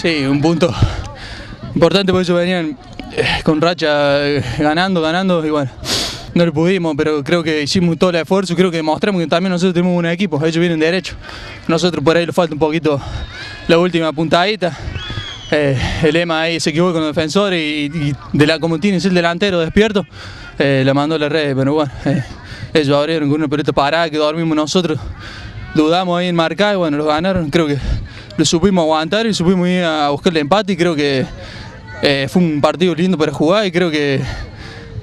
Sí, un punto importante porque ellos venían eh, con racha eh, ganando, ganando y bueno, no le pudimos, pero creo que hicimos todo el esfuerzo, creo que demostramos que también nosotros tenemos un equipo, ellos vienen derecho, nosotros por ahí le falta un poquito la última puntadita. Eh, el EMA ahí se equivocó con los defensores y, de la, como tiene el delantero despierto, eh, la mandó a la red, pero bueno, ellos abrieron con una pelota parada que dormimos nosotros, dudamos ahí en marcar y bueno, los ganaron, creo que lo supimos aguantar y supimos ir a buscar el empate y creo que eh, fue un partido lindo para jugar y creo que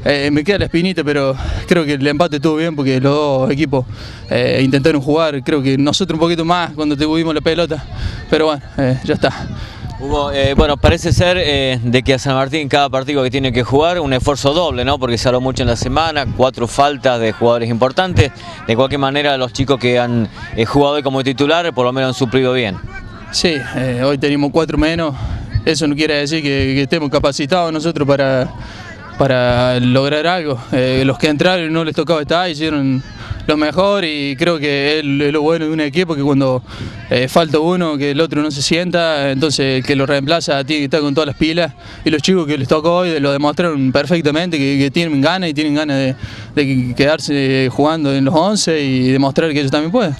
eh, me queda la espinita, pero creo que el empate estuvo bien porque los dos equipos eh, intentaron jugar, creo que nosotros un poquito más cuando tuvimos la pelota, pero bueno, ya está. Hugo, eh, bueno, parece ser eh, de que a San Martín cada partido que tiene que jugar, un esfuerzo doble, ¿no? Porque se habló mucho en la semana, cuatro faltas de jugadores importantes. De cualquier manera, los chicos que han eh, jugado hoy como titular, por lo menos han suplido bien. Sí, hoy tenemos cuatro menos, eso no quiere decir que, estemos capacitados nosotros para, para lograr algo. Los que entraron no les tocaba estar, hicieron lo mejor y creo que es lo bueno de un equipo que cuando eh, falta uno, que el otro no se sienta, entonces que lo reemplaza tiene que estar con todas las pilas y los chicos que les tocó hoy lo demostraron perfectamente, que, que tienen ganas y tienen ganas de, de quedarse jugando en los 11 y demostrar que ellos también pueden.